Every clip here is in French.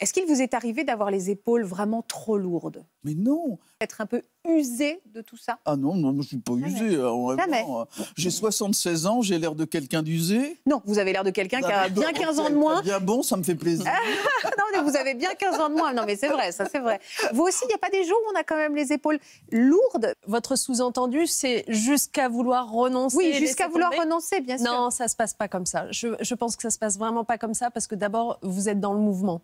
Est-ce qu'il vous est arrivé d'avoir les épaules vraiment trop lourdes? Mais non Être un peu usé de tout ça? Ah non, non, je ne suis pas Jamais. usé. vraiment, euh, J'ai 76 ans, j'ai l'air de quelqu'un d'usé. Non, vous avez l'air de quelqu'un qui a bien 15 ans de moins. Bien bon, ça me fait plaisir. non, mais vous avez bien 15 ans de moins. Non, mais c'est vrai, ça c'est vrai. Vous aussi, il n'y a pas des jours où on a quand même les épaules lourdes? Votre sous-entendu, c'est jusqu'à vouloir renoncer. Oui, jusqu'à vouloir tomber renoncer, bien sûr. Non, ça se passe pas comme ça. Je, je pense que ça se passe vraiment pas comme ça parce que d'abord, vous êtes dans le mouvement.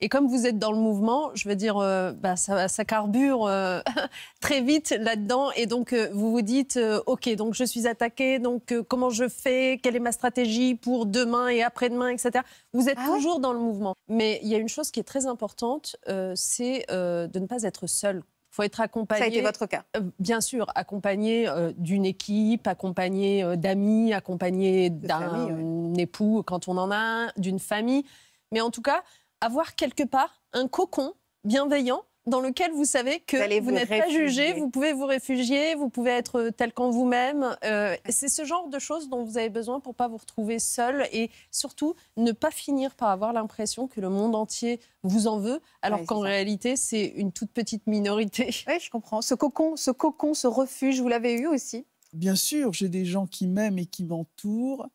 Et comme vous êtes dans le mouvement, je veux dire, euh, bah, ça, ça carbure euh, très vite là-dedans. Et donc, euh, vous vous dites, OK, donc je suis attaqué, donc comment je fais Quelle est ma stratégie pour demain et après-demain, etc. Vous êtes Ah ouais toujours dans le mouvement. Mais il y a une chose qui est très importante, c'est de ne pas être seul. Il faut être accompagné. Ça a été votre cas. Euh, Bien sûr, accompagné euh, d'une équipe, accompagné euh, d'amis, accompagné d'un époux quand on en a un, d'une famille. Mais en tout cas, avoir quelque part un cocon bienveillant dans lequel vous savez que Vous n'êtes pas jugé, vous pouvez vous réfugier, vous pouvez être tel qu'en vous-même. Euh, c'est ce genre de choses dont vous avez besoin pour pas vous retrouver seul et surtout ne pas finir par avoir l'impression que le monde entier vous en veut, alors Ouais, qu'en réalité c'est une toute petite minorité. Oui, je comprends. Ce cocon, ce cocon, ce refuge, vous l'avez eu aussi? Bien sûr, j'ai des gens qui m'aiment et qui m'entourent,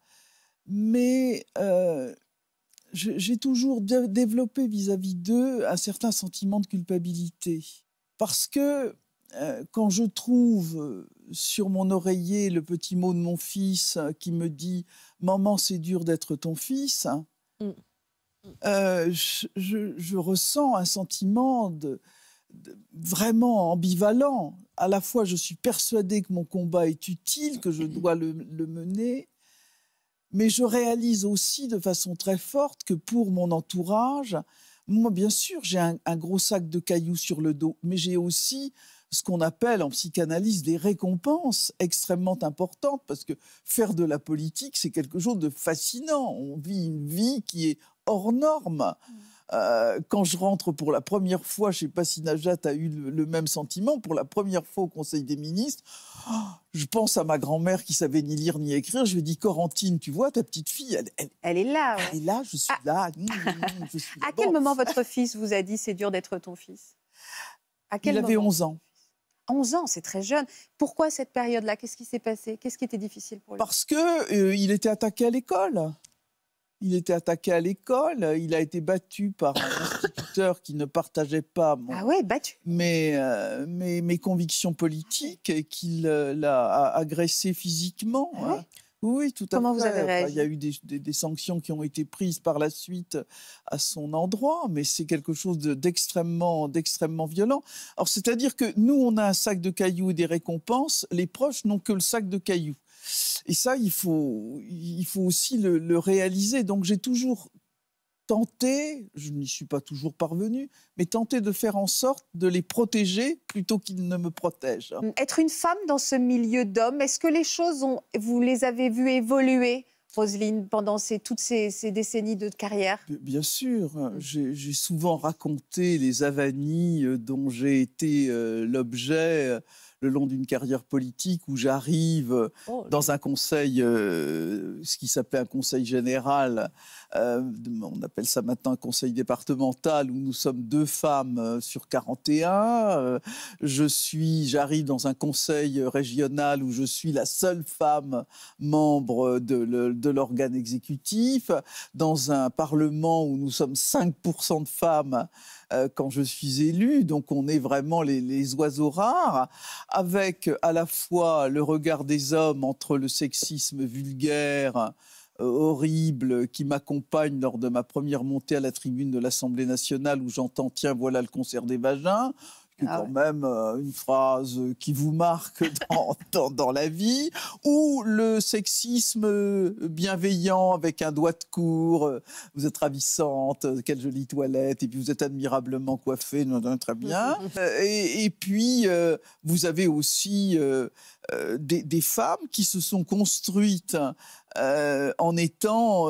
mais euh, j'ai toujours dé- développé vis-à-vis d'eux un certain sentiment de culpabilité. Parce que euh, quand je trouve euh, sur mon oreiller le petit mot de mon fils euh, qui me dit « Maman, c'est dur d'être ton fils Mm. euh, je, je- je ressens un sentiment de, de- vraiment ambivalent. À la fois, je suis persuadée que mon combat est utile, que je dois le, le mener, mais je réalise aussi de façon très forte que pour mon entourage, moi, bien sûr, j'ai un, gros sac de cailloux sur le dos, mais j'ai aussi ce qu'on appelle en psychanalyse des récompenses extrêmement importantes, parce que faire de la politique, c'est quelque chose de fascinant. On vit une vie qui est hors norme. Euh, quand je rentre pour la première fois, je ne sais pas si Najat a eu le, le même sentiment, pour la première fois au Conseil des ministres, oh, je pense à ma grand-mère qui savait ni lire ni écrire. Je lui dis, Corentine, tu vois, ta petite fille, elle, elle- Elle est là. ouais. elle est là, je suis Ah. là. je suis là. À quel Bon, moment votre fils vous a dit c'est dur d'être ton fils? À quel Il avait moment? 11 ans. 11 ans, c'est très jeune. Pourquoi cette période-là? Qu'est-ce qui s'est passé? Qu'est-ce qui était difficile pour lui? Parce que euh, il était attaqué à l'école. Il était attaqué à l'école. Il a été battu par un instituteur qui ne partageait pas mon- Ah ouais, battu. mes, euh, mes, mes convictions politiques et qu'il euh, l'a a- agressé physiquement. Ah ouais hein. Oui, tout à Comment fait. vous avez réagi Il y a eu des, des- des sanctions qui ont été prises par la suite à son endroit, mais c'est quelque chose de- d'extrêmement d'extrêmement violent. Alors, c'est-à-dire que nous, on a un sac de cailloux et des récompenses. Les proches n'ont que le sac de cailloux. Et ça, il faut, il faut aussi le, le réaliser. Donc, j'ai toujours tenté, je n'y suis pas toujours parvenu, mais tenté de faire en sorte de les protéger plutôt qu'ils ne me protègent. Être une femme dans ce milieu d'hommes, est-ce que les choses, ont, vous les avez vues évoluer, Roselyne, pendant ces, toutes ces, ces décennies de carrière? Bien sûr, j'ai souvent raconté les avanies euh, dont j'ai été euh, l'objet le long d'une carrière politique où j'arrive Oh, dans un conseil, euh, ce qui s'appelait un conseil général, euh, on appelle ça maintenant un conseil départemental, où nous sommes deux femmes euh, sur 41. Euh, je suis, j'arrive dans un conseil régional où je suis la seule femme membre de, de l'organe exécutif, dans un parlement où nous sommes 5% de femmes euh, quand je suis élue, donc on est vraiment les, les oiseaux rares, avec à la fois le regard des hommes entre le sexisme vulgaire, euh, horrible, qui m'accompagne lors de ma première montée à la tribune de l'Assemblée nationale où j'entends Tiens, voilà le concert des vagins. Qui est Ah quand même euh, une phrase qui vous marque dans, dans, dans la vie, ou le sexisme bienveillant avec un doigt de cour, euh, vous êtes ravissante, euh, quelle jolie toilette, et puis vous êtes admirablement coiffée, non, non, très bien. Et, et puis, euh, vous avez aussi euh, des, des femmes qui se sont construites en étant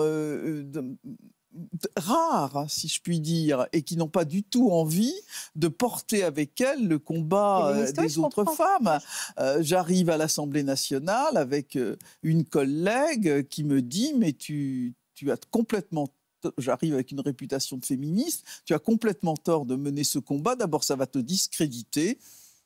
rares, si je puis dire, et qui n'ont pas du tout envie de porter avec elles le combat euh, des autres femmes. Euh, J'arrive à l'Assemblée nationale avec euh, une collègue qui me dit, mais tu, tu as complètement j'arrive avec une réputation de féministe, tu as complètement tort de mener ce combat. D'abord, ça va te discréditer.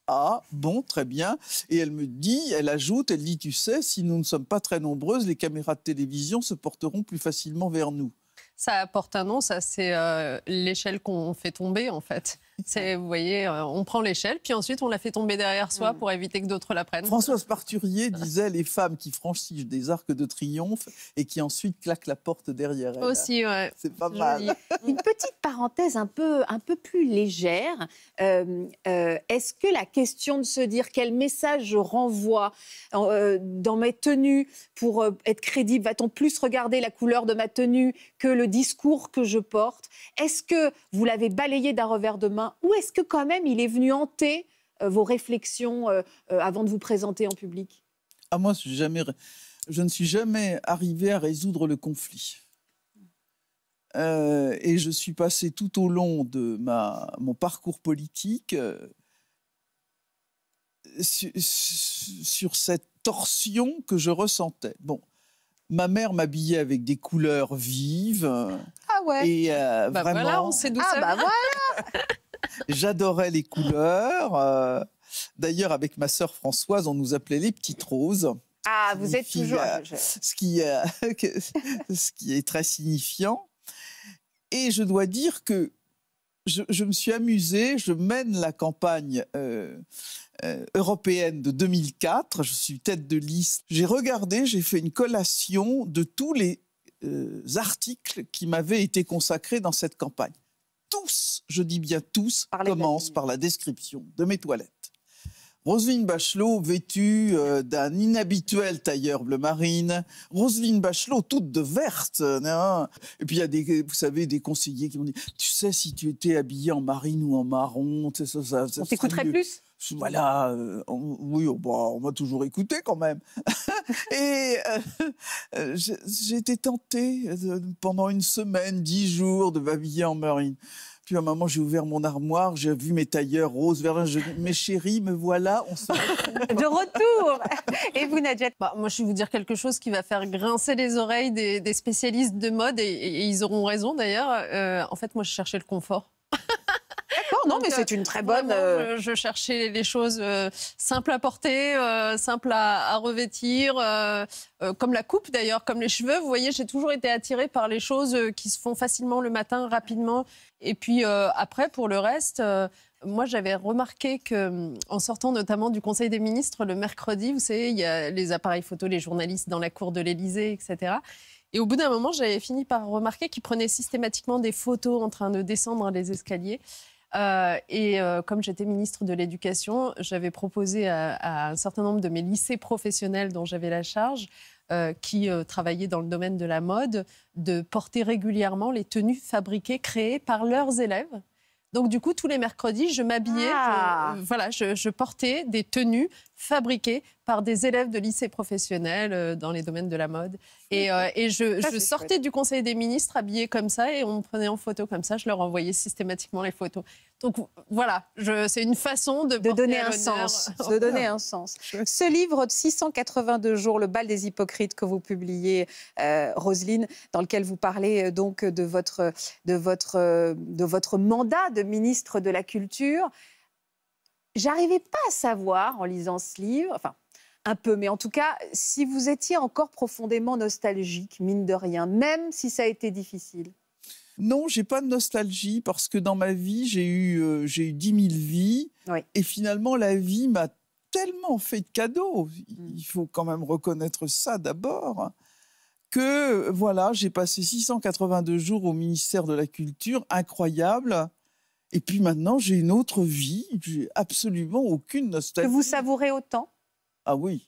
Ah, bon, très bien. Et elle me dit, elle ajoute, elle dit, tu sais, si nous ne sommes pas très nombreuses, les caméras de télévision se porteront plus facilement vers nous. Ça apporte un nom, ça c'est euh, l'échelle qu'on fait tomber en fait. C'est, vous voyez, euh, on prend l'échelle, puis ensuite on la fait tomber derrière soi Mm. pour éviter que d'autres la prennent. Françoise Parturier disait les femmes qui franchissent des arcs de triomphe et qui ensuite claquent la porte derrière elles. Aussi, ouais. C'est pas mal. Une petite parenthèse un peu, un peu plus légère. Euh, euh, Est-ce que la question de se dire quel message je renvoie euh, dans mes tenues pour euh, être crédible, va-t-on plus regarder la couleur de ma tenue que le discours que je porte? Est-ce que vous l'avez balayé d'un revers de main ou est-ce que quand même il est venu hanter euh, vos réflexions euh, euh, avant de vous présenter en public? Ah, moi, je, suis jamais, je ne suis jamais arrivé à résoudre le conflit. Euh, et je suis passé tout au long de ma, mon parcours politique euh, su- su- sur cette torsion que je ressentais. Bon, ma mère m'habillait avec des couleurs vives. Ah ouais Et euh, Bah vraiment, voilà, on sait d'où Ah ça bah vient. voilà j'adorais les couleurs. euh, D'ailleurs, avec ma sœur Françoise, on nous appelait les petites roses. Ah, vous êtes toujours... euh, je- ce qui, euh, ce qui est très signifiant. Et je dois dire que je, je me suis amusée, je mène la campagne euh, européenne de 2004, je suis tête de liste. J'ai regardé, j'ai fait une collation de tous les articles qui m'avaient été consacrés dans cette campagne. Tous, je dis bien tous, la commencent par la description de mes toilettes. Roselyne Bachelot vêtue euh, d'un inhabituel tailleur bleu marine. Roselyne Bachelot toute de verte. hein. Et puis il y a des, vous savez, des conseillers qui m'ont dit, tu sais, si tu étais habillée en marine ou en marron, tu sais, ça, ça, On t'écouterait plus Voilà, euh, on- oui, oh, bah, on m'a toujours écouté quand même. Et euh, euh, j'ai été tentée euh, pendant une semaine, dix jours, de m'habiller en marine. Puis à un moment, j'ai ouvert mon armoire, j'ai vu mes tailleurs roses, verts. Je dis, mes chéris, me voilà, on se De retour Et vous, Nadja Bah, moi, je vais vous dire quelque chose qui va faire grincer les oreilles des, des spécialistes de mode, et, et ils auront raison d'ailleurs. Euh, en fait, moi, je cherchais le confort. Non, mais euh, c'est une très bonne... Vraiment, euh, je, je cherchais les choses euh, simples à porter, euh, simples à, à revêtir, euh, euh, comme la coupe d'ailleurs, comme les cheveux. Vous voyez, j'ai toujours été attirée par les choses euh, qui se font facilement le matin, rapidement. Et puis euh, après, pour le reste, euh, moi j'avais remarqué que, en sortant notamment du Conseil des ministres le mercredi, vous savez, il y a les appareils photos, les journalistes dans la cour de l'Élysée, etc. Et au bout d'un moment, j'avais fini par remarquer qu'ils prenaient systématiquement des photos en train de descendre les escaliers. Euh, et euh, comme j'étais ministre de l'Éducation, j'avais proposé à, à un certain nombre de mes lycées professionnels dont j'avais la charge, euh, qui travaillaient dans le domaine de la mode, de porter régulièrement les tenues fabriquées, créées par leurs élèves. Donc du coup, tous les mercredis, je m'habillais, Ah. voilà, je, je portais des tenues fabriquées par des élèves de lycées professionnels euh, dans les domaines de la mode. Et, euh, et je, Ça, je c'est sortais du Conseil des ministres habillée comme ça et on me prenait en photo comme ça. Je leur envoyais systématiquement les photos. Donc voilà, c'est une façon de, donner un sens. De donner un sens. Ce livre de 682 jours, Le bal des hypocrites, que vous publiez, euh, Roselyne, dans lequel vous parlez euh, donc de votre, de, votre, de votre mandat de ministre de la Culture, j'arrivais pas à savoir en lisant ce livre, enfin un peu, mais en tout cas, si vous étiez encore profondément nostalgique, mine de rien, même si ça a été difficile. Non, j'ai pas de nostalgie parce que dans ma vie, j'ai eu, euh, j'ai eu 10 000 vies. Oui. Et finalement, la vie m'a tellement fait de cadeaux. Mm. Il faut quand même reconnaître ça d'abord. Que voilà, j'ai passé 682 jours au ministère de la Culture, incroyable. Et puis maintenant, j'ai une autre vie. J'ai absolument aucune Que nostalgie. vous savourez autant Ah oui.